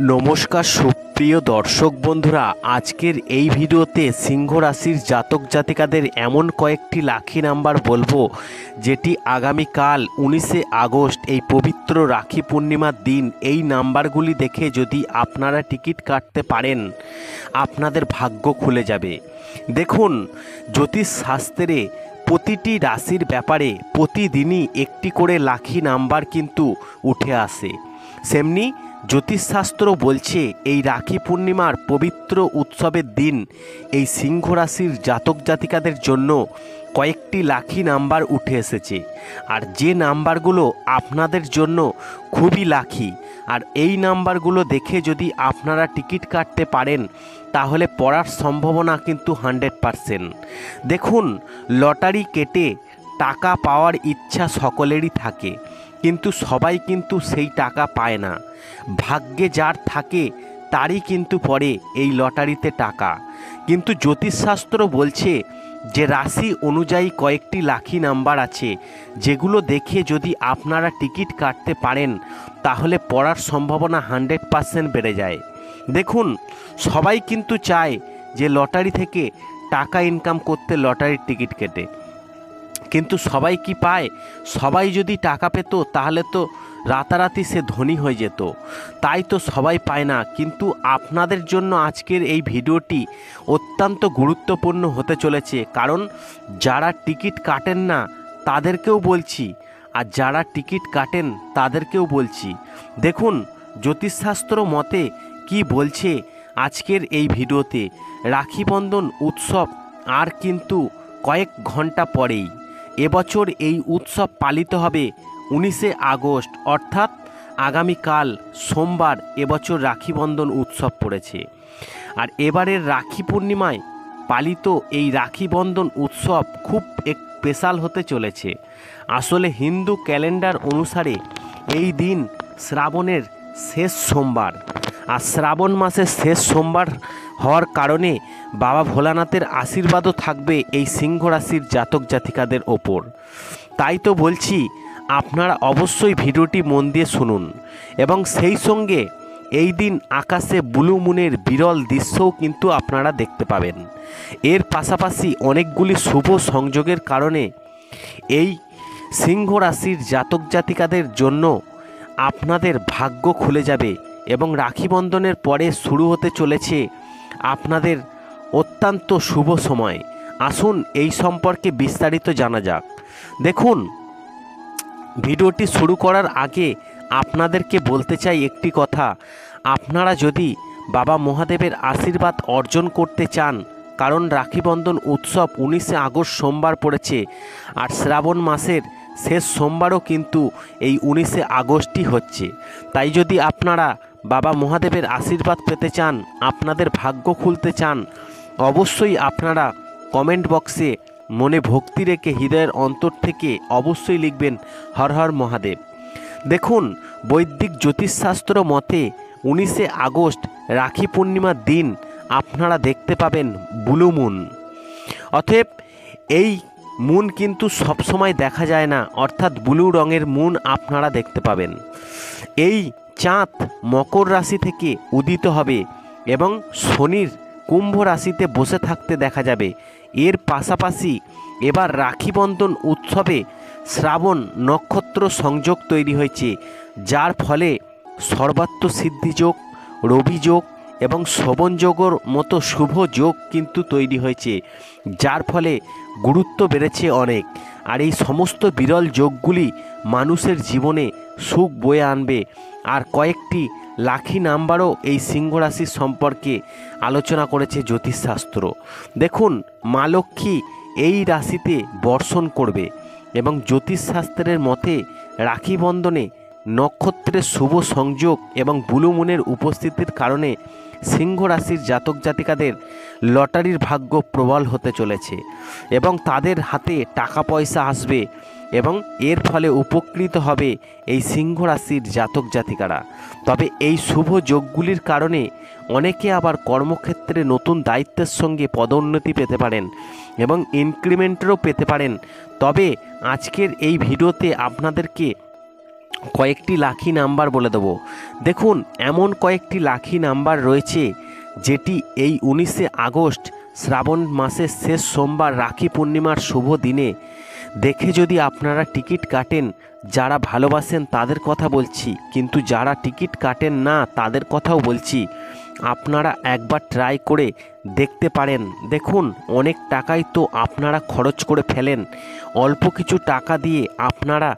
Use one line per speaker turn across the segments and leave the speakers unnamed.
নমস্কার, সুপ্রিয় দর্শক বন্ধুরা, আজকের এই ভিডিওতে সিংহ রাশির জাতক জাতিকাদের এমন কয়েকটি লাখি নাম্বার বলব, যেটি আগামীকাল উনিশে আগস্ট, এই পবিত্র রাখি পূর্ণিমার দিন, এই নাম্বারগুলি দেখে যদি আপনারা টিকিট কাটতে পারেন, আপনাদের ভাগ্য খুলে যাবে। দেখুন, জ্যোতিষ শাস্ত্রে প্রতিটি রাশির ব্যাপারে প্রতিদিনই একটি করে লাখি নাম্বার কিন্তু উঠে আসে। সেমনি জ্যোতিষশাস্ত্র বলছে, এই রাখি পূর্ণিমার পবিত্র উৎসবের দিন এই সিংহ রাশির জাতক জাতিকাদের জন্য কয়েকটি লাখি নাম্বার উঠে এসেছে। আর যে নাম্বারগুলো আপনাদের জন্য খুবই লাখি, আর এই নাম্বারগুলো দেখে যদি আপনারা টিকিট কাটতে পারেন, তাহলে পড়ার সম্ভাবনা কিন্তু হান্ড্রেড পারসেন্ট। দেখুন, লটারি কেটে টাকা পাওয়ার ইচ্ছা সকলেরই থাকে। কিন্তু সবাই কিন্তু সেই টাকা পায় না। ভাগ্যে যার থাকে, তারই কিন্তু পড়ে এই লটারিতে টাকা। কিন্তু জ্যোতিষশাস্ত্র বলছে যে রাশি অনুযায়ী কয়েকটি লাখি নাম্বার আছে, যেগুলো দেখে যদি আপনারা টিকিট কাটতে পারেন, তাহলে পড়ার সম্ভাবনা হান্ড্রেড পারসেন্ট বেড়ে যায়। দেখুন, সবাই কিন্তু চায় যে লটারি থেকে টাকা ইনকাম করতে লটারির টিকিট কেটে। কিন্তু সবাই কি পায়? সবাই যদি টাকা পেত, তাহলে তো রাতারাতি সে ধনী হয়ে যেত। তাই তো সবাই পায় না। কিন্তু আপনাদের জন্য আজকের এই ভিডিওটি অত্যন্ত গুরুত্বপূর্ণ হতে চলেছে। কারণ যারা টিকিট কাটেন না, তাদেরকেও বলছি। আর যারা টিকিট কাটেন, তাদেরকেও বলছি। দেখুন, জ্যোতিষশাস্ত্র মতে কি বলছে আজকের এই ভিডিওতে। রাখি বন্ধন উৎসব আর কিন্তু কয়েক ঘণ্টা পরেই। এবছর এই উৎসব পালিত হবে উনিশে আগস্ট, অর্থাৎ আগামীকাল সোমবার এবছর রাখি বন্ধন উৎসব পড়েছে। আর এবারের রাখি পূর্ণিমায় পালিত এই রাখি বন্ধন উৎসব খুব এক স্পেশাল হতে চলেছে। আসলে হিন্দু ক্যালেন্ডার অনুসারে এই দিন শ্রাবণের শেষ সোমবার। আর শ্রাবণ মাসের শেষ সোমবার হওয়ার কারণে বাবা ভোলানাথের আশীর্বাদও থাকবে এই সিংহ রাশির জাতক জাতিকাদের ওপর। তাই তো বলছি, আপনারা অবশ্যই ভিডিওটি মন দিয়ে শুনুন এবং সেই সঙ্গে এই দিন আকাশে ব্লু মুনের বিরল দৃশ্যও কিন্তু আপনারা দেখতে পাবেন। এর পাশাপাশি অনেকগুলি শুভ সংযোগের কারণে এই সিংহ রাশির জাতক জাতিকাদের জন্য আপনাদের ভাগ্য খুলে যাবে এবং রাখি বন্ধনের পরে শুরু হতে চলেছে আপনাদের অত্যন্ত শুভ সময়। আসুন এই সম্পর্কে বিস্তারিত জানা যাক। দেখুন, ভিডিওটি শুরু করার আগে আপনাদেরকে বলতে চাই একটি কথা। আপনারা যদি বাবা মহাদেবের আশীর্বাদ অর্জন করতে চান, কারণ রাখি বন্ধন উৎসব উনিশে আগস্ট সোমবার পড়েছে, আর শ্রাবণ মাসের শেষ সোমবারও কিন্তু এই উনিশে আগস্টই হচ্ছে। তাই যদি আপনারা বাবা মহাদেবের আশীর্বাদ পেতে চান, আপনাদের ভাগ্য খুলতে চান, অবশ্যই আপনারা কমেন্ট বক্সে মনে ভক্তি রেখে হৃদয়ের অন্তর থেকে অবশ্যই লিখবেন, হর হর মহাদেব। দেখুন, বৈদিক জ্যোতিষশাস্ত্র মতে উনিশে আগস্ট রাখি পূর্ণিমার দিন আপনারা দেখতে পাবেন ব্লু মুন। অতএব এই মুন কিন্তু সবসময় দেখা যায় না, অর্থাৎ ব্লু রঙের মুন আপনারা দেখতে পাবেন। এই চাঁদ মকর রাশি থেকে উদিত হবে এবং শনির কুম্ভ রাশিতে বসে থাকতে দেখা যাবে। এর পাশাপাশি এবার রাখি বন্ধন উৎসবে শ্রাবণ নক্ষত্র সংযোগ তৈরি হয়েছে, যার ফলে সর্বাত্ম সিদ্ধিযোগ রবিযোগ এবং শোভন যোগর মতো শুভ যোগ কিন্তু তৈরি হয়েছে, যার ফলে গুরুত্ব বেড়েছে অনেক। আর এই সমস্ত বিরল যোগগুলি মানুষের জীবনে সুখ বয়ে আনবে। আর কয়েকটি লাখি নাম্বারও এই সিংহ রাশির সম্পর্কে আলোচনা করেছে জ্যোতিষশাস্ত্র। দেখুন, মা লক্ষ্মী এই রাশিতে বর্ষণ করবে এবং জ্যোতিষশাস্ত্রের মতে রাখি বন্ধনে নক্ষত্রের শুভ সংযোগ এবং বুলুমুনের উপস্থিতির কারণে সিংহ রাশির জাতক জাতিকাদের লটারির ভাগ্য প্রবল হতে চলেছে এবং তাদের হাতে টাকা পয়সা আসবে এবং এর ফলে উপকৃত হবে এই সিংহ রাশির জাতক জাতিকারা। তবে এই শুভ যোগগুলির কারণে অনেকে আবার কর্মক্ষেত্রে নতুন দায়িত্বের সঙ্গে পদোন্নতি পেতে পারেন এবং ইনক্রিমেন্টেরও পেতে পারেন। তবে আজকের এই ভিডিওতে আপনাদেরকে কয়েকটি লাখি নাম্বার বলে দেবো। দেখুন, এমন কয়েকটি লাখি নাম্বার রয়েছে যেটি এই উনিশে আগস্ট শ্রাবণ মাসের শেষ সোমবার রাখি পূর্ণিমার শুভ দিনে দেখে যদি আপনারা টিকিট কাটেন, যারা ভালোবাসেন তাদের কথা বলছি, কিন্তু যারা টিকিট কাটেন না তাদের কথাও বলছি। আপনারা একবার ট্রাই করে দেখতে পারেন। দেখুন, অনেক টাকাই তো আপনারা খরচ করে ফেলেন। অল্প কিছু টাকা দিয়ে আপনারা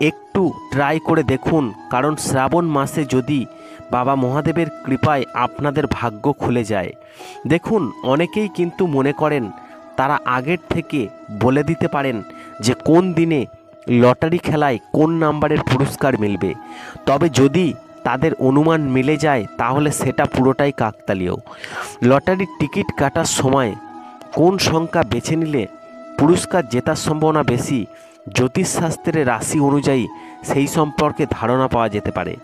একটু ট্রাই করে দেখুন। কারণ শ্রাবণ মাসে যদি বাবা মহাদেবের কৃপায় আপনাদের ভাগ্য খুলে যায়। দেখুন, অনেকেই কিন্তু মনে করেন, তারা আগের থেকে বলে দিতে পারেন। যে কোন দিনে লটারি খেলায় কোন নাম্বারের পুরস্কার মিলবে। তবে যদি তাদের অনুমান মিলে যায়, তাহলে সেটা পুরোটাই কাকতালীয়। লটারির টিকিট কাটার সময় কোন সংখ্যা বেছে নিলে পুরস্কার জেতার সম্ভাবনা বেশি, জ্যোতিষশাস্ত্রের রাশি অনুযায়ী সেই সম্পর্কে ধারণা পাওয়া যেতে পারে।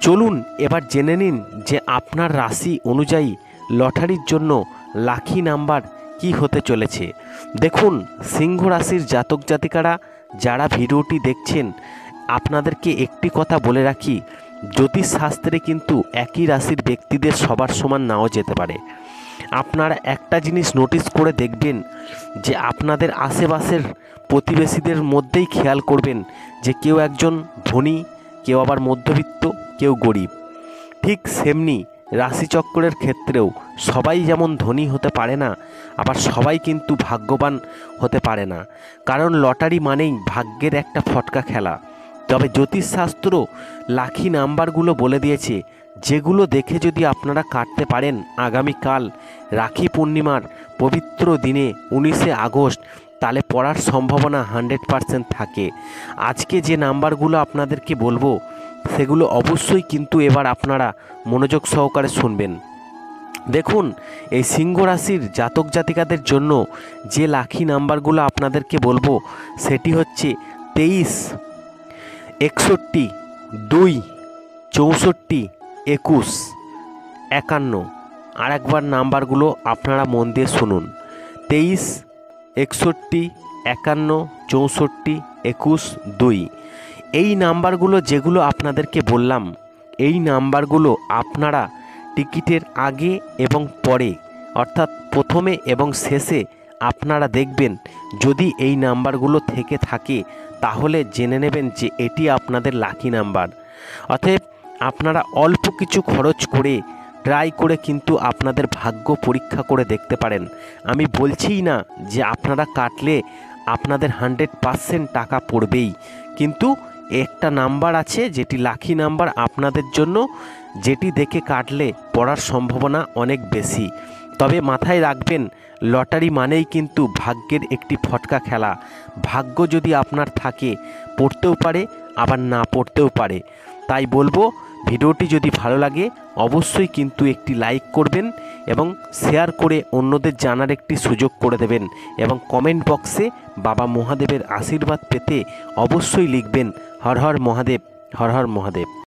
চলুন এবার জেনে নিন যে আপনার রাশি অনুযায়ী লটারির জন্য লাখি নাম্বার কি হতে চলেছে? দেখুন, সিংহ রাশির জাতক জাতিকারা যারা ভিডিওটি দেখছেন, আপনাদেরকে একটি কথা বলে রাখি, জ্যোতিষশাস্ত্রে কিন্তু একই রাশির ব্যক্তিদের সবার সমান নাও যেতে পারে। আপনারা একটা জিনিস নোটিস করে দেখবেন যে আপনাদের আশেপাশের প্রতিবেশীদের মধ্যেই খেয়াল করবেন যে কেউ একজন ধনী, কেউ আবার মধ্যবিত্ত, কেউ গরিব। ঠিক সেমনি রাশিচক্রের ক্ষেত্রেও সবাই যেমন ধনী হতে পারে না, আবার সবাই কিন্তু ভাগ্যবান হতে পারে না। কারণ লটারি মানেই ভাগ্যের একটা ফটকা খেলা। তবে জ্যোতিষশাস্ত্র লাখি নাম্বারগুলো বলে দিয়েছে, যেগুলো দেখে যদি আপনারা কাটতে পারেন আগামীকাল রাখি পূর্ণিমার পবিত্র দিনে উনিশে আগস্ট, তাহলে পড়ার সম্ভাবনা হান্ড্রেড পারসেন্ট থাকে। আজকে যে নাম্বারগুলো আপনাদেরকে বলব সেগুলো অবশ্যই কিন্তু এবার আপনারা মনোযোগ সহকারে শুনবেন। দেখুন, এই সিংহ রাশির জাতক জাতিকাদের জন্য যে লাখি নাম্বারগুলো আপনাদেরকে বলব, সেটি হচ্ছে তেইশ, একষট্টি, দুই, চৌষট্টি, একুশ, একান্ন। আর একবার নাম্বারগুলো আপনারা মন দিয়ে শুনুন। তেইশ, একষট্টি, একান্ন, চৌষট্টি, একুশ, দুই। এই নাম্বারগুলো যেগুলো আপনাদেরকে বললাম, এই নাম্বারগুলো আপনারা টিকিটের আগে এবং পরে, অর্থাৎ প্রথমে এবং শেষে আপনারা দেখবেন, যদি এই নাম্বারগুলো থেকে থাকে, তাহলে জেনে নেবেন যে এটি আপনাদের লাকি নাম্বার অতএব আপনারা অল্প কিছু খরচ করে ট্রাই করে কিন্তু আপনাদের ভাগ্য পরীক্ষা করে দেখতে পারেন। আমি বলছিই না যে আপনারা কাটলে আপনাদের হান্ড্রেড পারসেন্ট টাকা পড়বেই, কিন্তু একটা নাম্বার আছে, যেটি লাকি নাম্বার আপনাদের জন্য, যেটি দেখে কাটলে পড়ার সম্ভাবনা অনেক বেশি। তবে মাথায় রাখবেন, লটারি মানেই কিন্তু ভাগ্যের একটি ফটকা খেলা। ভাগ্য যদি আপনার থাকে, পড়তেও পারে, আবার না পড়তেও পারে। তাই বলব, ভিডিওটি যদি ভালো লাগে, অবশ্যই কিন্তু একটি লাইক করবেন এবং শেয়ার করে অন্যদের জানার একটি সুযোগ করে দেবেন এবং কমেন্ট বক্সে বাবা মহাদেবের আশীর্বাদ পেতে অবশ্যই লিখবেন হর হর মহাদেব হর হর মহাদেব।